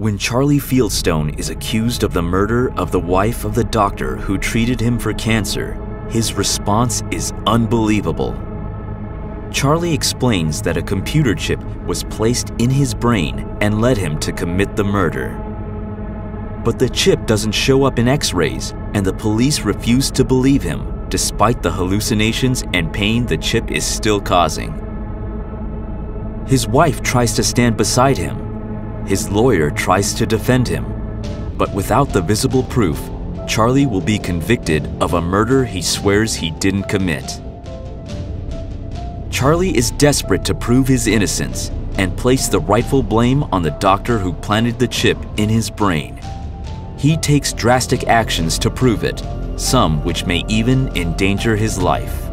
When Charlie Fieldstone is accused of the murder of the wife of the doctor who treated him for cancer, his response is unbelievable. Charlie explains that a computer chip was placed in his brain and led him to commit the murder. But the chip doesn't show up in x-rays and the police refuse to believe him despite the hallucinations and pain the chip is still causing. His wife tries to stand beside him. His lawyer tries to defend him. But without the visible proof, Charlie will be convicted of a murder he swears he didn't commit. Charlie is desperate to prove his innocence and place the rightful blame on the doctor who planted the chip in his brain. He takes drastic actions to prove it, some which may even endanger his life.